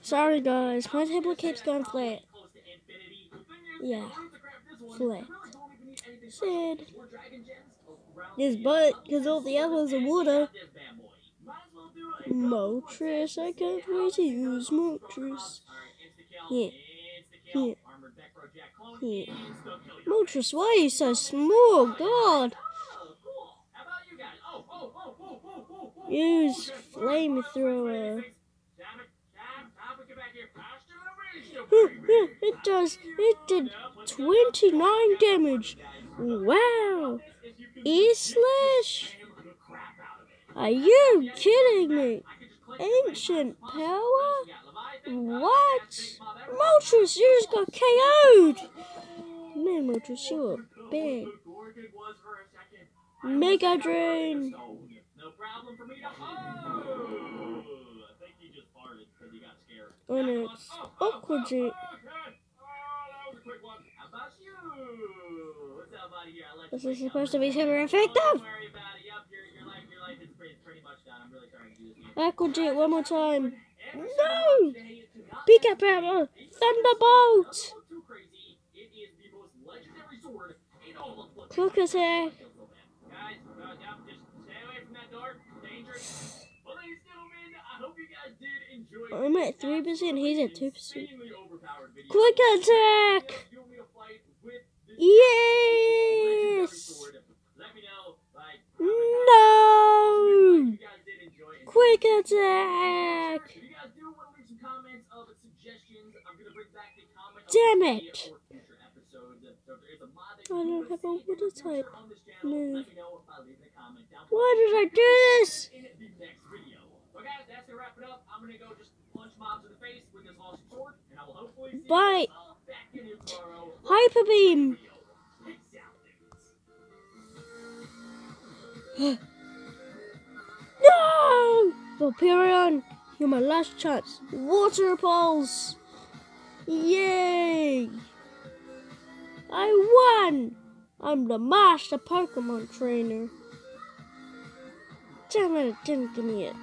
Sorry guys, my tablet keeps going flat. Yeah, flat. Sad. Yes, but because all the others are water. Moltres, I can't wait to use Moltres. Yeah. Yeah. Yeah. Moltres, why are you so small? God. Use flamethrower. It does. It did 29 damage. Wow. E slash. Are you kidding me? Ancient power? What? Moltres, you just got KO'd! Man, Moltres, you are big. Mega Drain! No problem for me to. I think he just farted because he got scared. Onix. Aqua Jet. Okay. Oh, that was a quick one. How about you? What's up, buddy? Here, I'll This is supposed to be super effective! worry about it. Yep, your, your life, your life is pretty, pretty much done. I'm really sorry to do this again. Aqua Jet one more time. No! day to not Pika Power! Thunderbolt! Nothing too crazy. It is the most legendary sword in all of Blood. Quick attack! Guys, uh, yeah, just stay away from that door. Dangerous. Well, ladies and gentlemen, I hope you guys did enjoy. I'm at 3%, he's at 2%. insanely overpowered video. Quick attack! Do me a fight with this Yes! legendary sword. Let me know, like, No! you guys did enjoy it. Quick attack! If you guys do want to leave some comments uh, of suggestions, I'm gonna bring back the comment. of Damn it. for future episodes. So if there is a mod that I don't have a water type on move. let me know by leaving a comment down Why did I do this? In the next video. Well, guys, that's gonna wrap it up. I'm gonna go just punch mobs in the face with this awesome sword, and I will hopefully see Bye. you all back in here tomorrow. Hyper Beam! Video. Peace out, dudes. No! Vaporeon, you're my last chance. Water Pulse! Yay! I won! I'm the master Pokemon trainer. Damn it, it didn't give me it.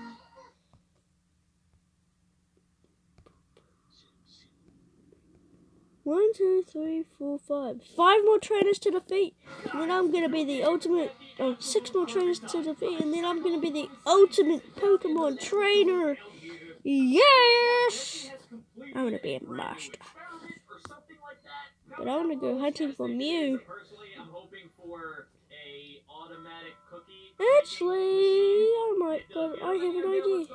One, two, three, four, five. Five more trainers to defeat. And then I'm gonna be the ultimate. Oh, six more trainers to defeat. And then I'm gonna be the ultimate Pokemon trainer. Yes! I'm gonna be a master. But I wanna go hunting for Mew. Actually, I might, but I have an idea.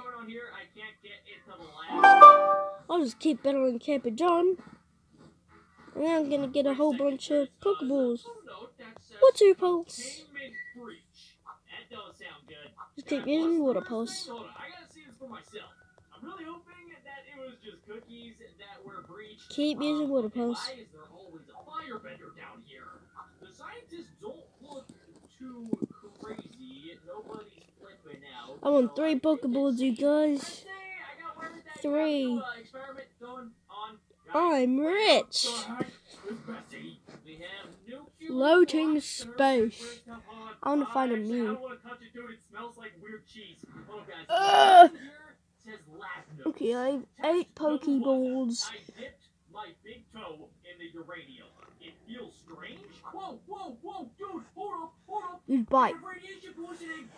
I'll just keep battling Camper John. And I'm gonna get a whole bunch of Pokeballs. Pulse. Don't sound good. Just keep using Water Pulse. Keep using Water Pulse. I want three Pokeballs, you guys. Three. Oh, I'm rich. Floating space. I wanna find a lab notes. Okay, I have eight. Pokeballs. I dipped my big toe in the uranium. It feels strange. Whoa, whoa, whoa, dude, hold up, hold up. Use bite. Radiation poisoning.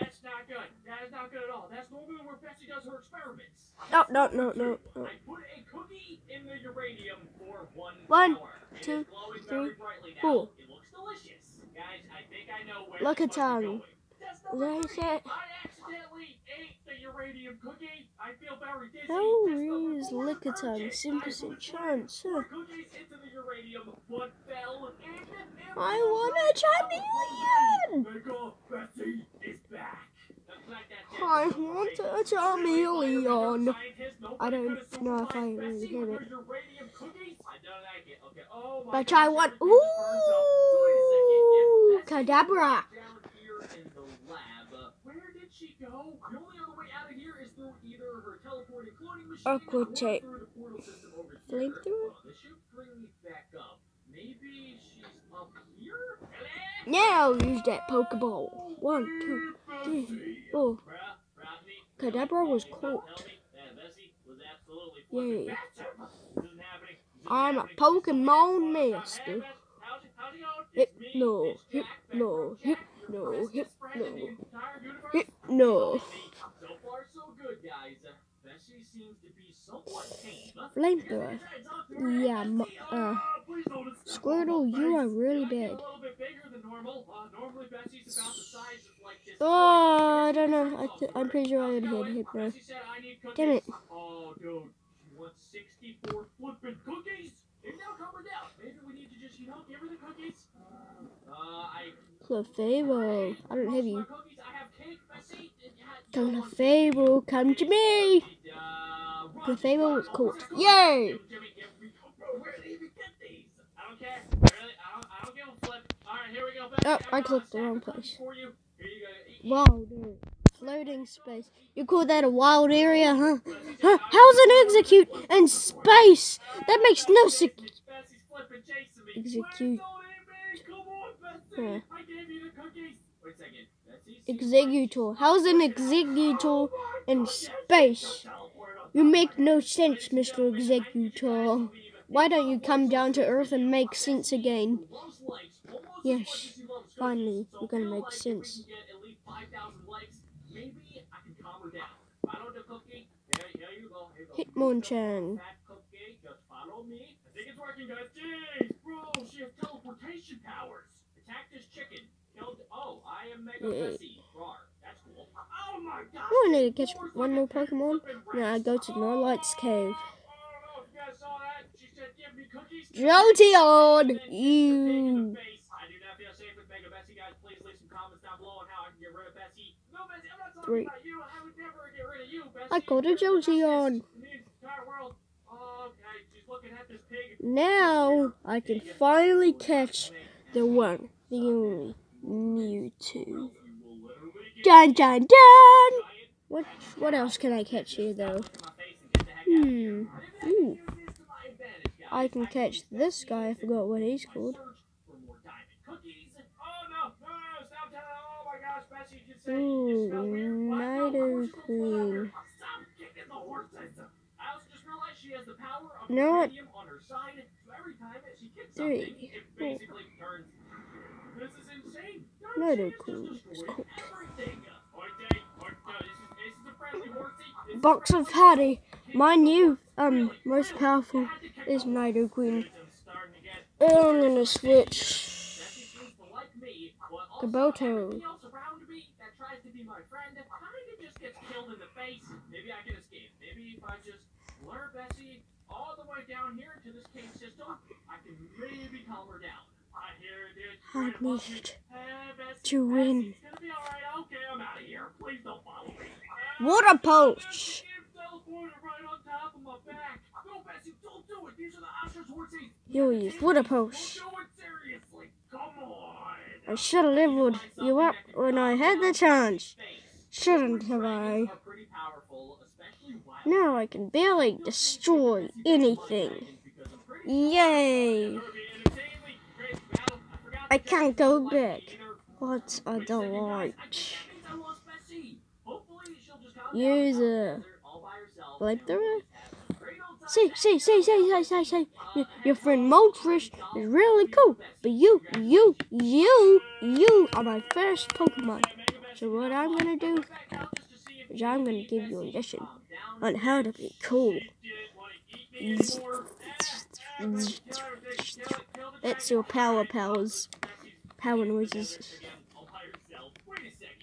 That's not good. That is not good at all. That's normally where Betsy does her experiments. No, no, no, no, no. I put a cookie in the uranium for one, One, hour. It two, three, now. It looks delicious. Guys, I think I know where Look at might be tongue. going. Test Is that how you three. say accidentally ate the uranium cookie. I feel very dizzy. How Test number is Lickitung? I percent put chance. Huh? cookies into the uranium, one fell in. I want a chameleon. Mega Betsy is back. The fact that I want a chameleon. I don't know if I really hit it. uranium cookies. I don't she go? The only other way out of here is through either her teleporting cloning machine Aqua or tape. through the portal system over here. Flamethrower? Uh, this should bring me back up. Maybe she's up here? Hello? Now use that Pokeball. One, two, three, four. Kadabra was caught. tell me that Bessie was absolutely absolutely Yay. flipping massive. This isn't happening. This isn't I'm a. Pokemon master. Beth, how's it- how's it no. Flamethrower. Yeah, uh, Squirtle, you are really bad. Oh, I don't know. I I'm pretty sure I would hit Hypno. Damn it. Oh, you want 64 flippin' cookies? Maybe we need to just, give the cookies. I. I don't have you. My cookies, I have cake, Bessie. Come to Fable, come to me. Run, Clefable was run, cool. run, run. Yay! Jimmy, Jimmy, bro, where did he even get these? I don't care. Really, I don't, I don't give a flip. All right, here we go. Bessie. Oh, I a clicked the wrong place. For you. Here you go. Eat- Wow, dude. Floating space. You call that a wild area, huh? Huh? How's an execute in space? That makes no sense. Bessie's flipping chasing me. Execute. Wait, Executor. How's an executor in space? You make no sense, Mr. Executor. Why don't you come down to Earth and make sense again? Yes, finally, you're gonna make sense. Hitmonchan. Attack this chicken. Oh, I am Mega Yeah. Bessie. Roar. That's cool. Oh my god. Oh, I need to catch one more Pokemon. Now I go to Norlight's oh, cave. I don't know if you guys saw that. She said, give me cookies. Jolteon! And then kicked her pig in You. the face. I do not feel safe with Mega Bessie, guys. Please leave some comments down below on how I can get rid of Bessie. No, Bessie, I'm not talking Three. I would never get rid of you, Bessie. I got a Jolteon. bestest in the entire world. Oh, okay, she's looking at this pig. Now I can finally catch the one, the only Mewtwo. Dun dun dun! What what else can I catch here though? Hmm. Ooh. I can catch this guy. I forgot what he's called. Ooh, Nidoqueen. You know what? Three. This is insane. Nidoqueen is cool. Everything. Okay, okay, this is- this is a This is Box of Hattie. My new um most powerful is Nidoqueen. And I'm gonna switch Kabuto. Maybe I can escape. Maybe if I just lure Bessie all the way down here into this cave system, I can maybe calm her down. I hear it. It's I right above me. need to win. Bessie, It's gonna be alright. Okay, I'm out of here. Please don't follow me. Water pulse. Bessie keeps teleporting right on top of my back. No, Bessie, don't do it. These are the Oscar's horses. You'll use water Don't pulse. do it seriously. Come on. I should have leveled you up when I had the chance. Shouldn't have I? Now I can barely destroy anything. Yay! I can't go back. What a delight. Use a flamethrower? See, see, see, see, see, see, see. Your, your friend Moltres is really cool, but you, you, you, you are my first Pokemon. So what I'm gonna do is I'm gonna give you a lesson on how to be cool. Mm. That's your power powers. Power noises.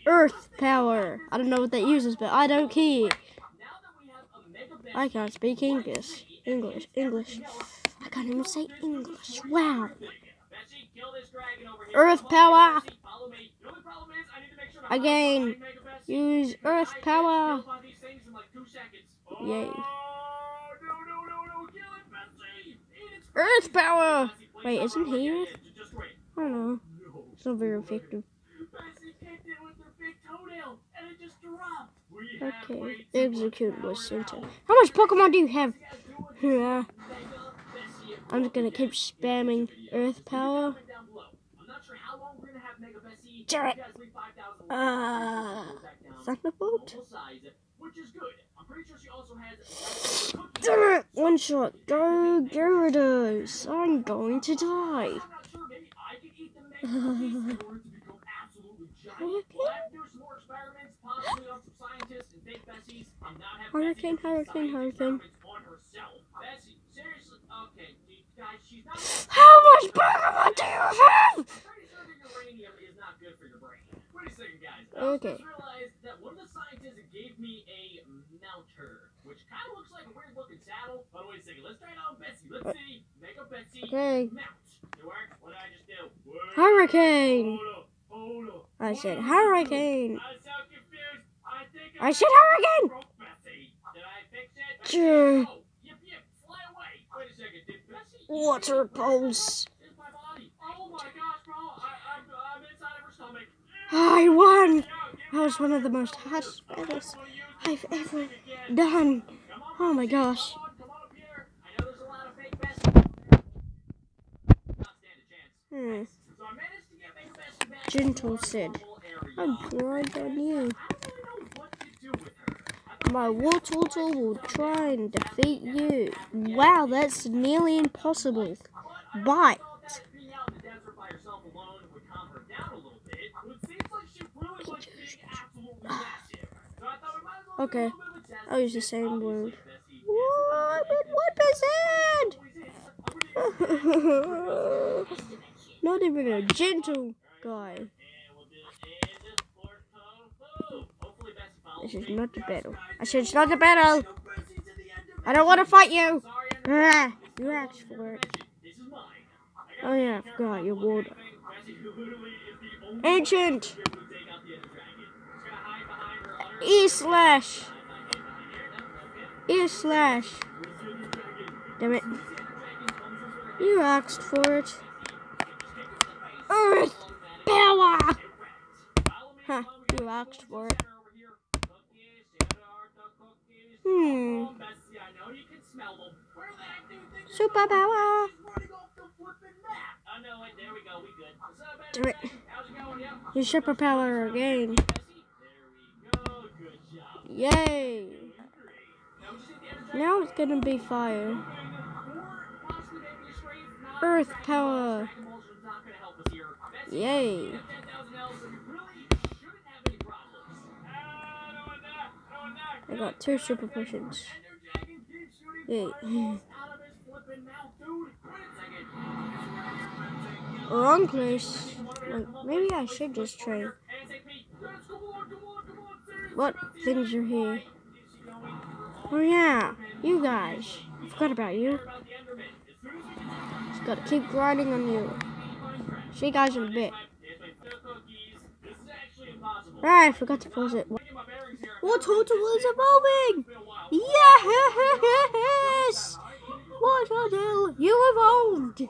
Earth power. I don't know what that uses, but I don't care. I can't speak English. English. English. I can't even say English. Wow. Earth power. Again. Use Earth power. Yay. Earth power. Wait, isn't he Earth? I don't know. It's not very effective. Okay, execute was center. How much Pokemon do you have? Yeah. I'm just gonna keep spamming Earth Power. Jarrett. Uh, Thunderbolt? she also has Damn it! One shot. Go Gyarados. I'm going to die. I'm not sure, maybe I could eat the mega cookies in order to become absolutely giant. Hurricane? We'll have to do some more experiments, possibly on some scientists and fake Bessies, and not have Hurricane, hurricane, hurricane. experiments on herself. Bessie, seriously, okay, you guys, she's not. How much Pokemon do you have? I'm pretty sure that uranium is not good for your brain. Wait a second, guys. I Okay. just realized that one of the scientists gave me a mounter, which kind of looks like a weird looking saddle. But wait a second, let's try it on Betsy. Let's see. Make a Betsy Okay. mount. It worked. What did I just do? Wait. Hurricane. Hold up. Hold up. I said hurricane. I'm so confused. I think I said hurricane. broke Betsy. Did I fix it? Sure. Oh, yip yip. Fly away. Wait a second. Did Betsy? Water pulse. Is my body? Oh my gosh, bro! I, I'm, I'm inside of her stomach. I won. That was one of the most hardest battles I've ever done. Oh my gosh. Hmm. Gentle Sid. I'm grind on you. My Wartortle will try and defeat you. Wow, that's nearly impossible. But thought that being out in the desert by herself alone would calm her down a little bit. But it seems like she really likes being absolutely massive. So I thought we might as well do a Okay. little bit of a test. I'll use the same word. What? Not even a gentle guy. This is not the battle. I said it's not the battle. I don't want to fight you. You asked for it. Oh yeah, I forgot your water. Ancient. E slash. E slash. Damn it. You asked for it. Earth power. Huh, you asked for it. Hmm. Super power. Damn it. You superpower again. Yay. Now it's gonna be fire. Earth power. Yay. I got two super potions. Yay. Wrong place. Wait, maybe I should just train. What things are here? Oh yeah, you guys. I forgot about you. Just gotta keep grinding on you. See you guys in a bit. Ah, I forgot to pause it. Wartortle is evolving? Yes! Wartortle? You evolved!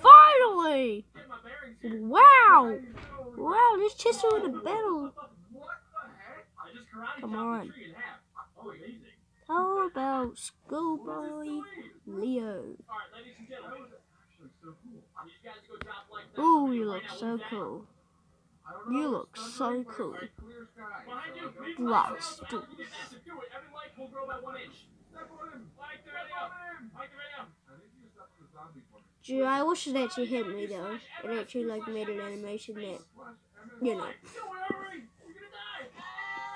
Finally! Wow! Wow, this Chisel in a battle. Come on. How about Schoolboy Leo? Oh, you look so cool. You look so cool. Blast. Gee, I wish it actually hit me though. It actually like made an animation that, you know,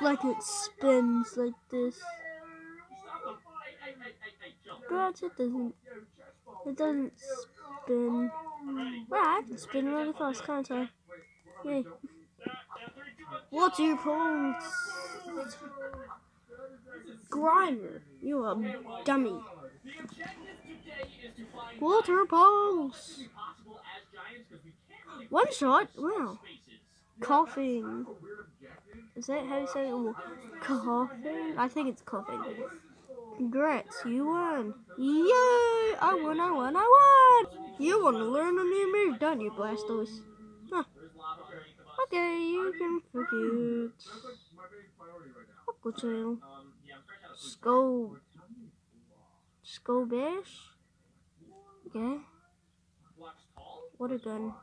like it spins like this. But it doesn't. It doesn't spin. Well, I can spin really fast, can't I? Yay. What's your points? Grimer, you a dummy. Water pulse. One shot? Wow. Koffing. Is that how you say it? Koffing? I think it's Koffing. Congrats, you won. Yay! I won, I won, I won! You want to learn a new move, don't you, Blastoise? Huh. Okay, you can forget. Aqua Tail. Skull. Skull Bash? Okay. What a gun.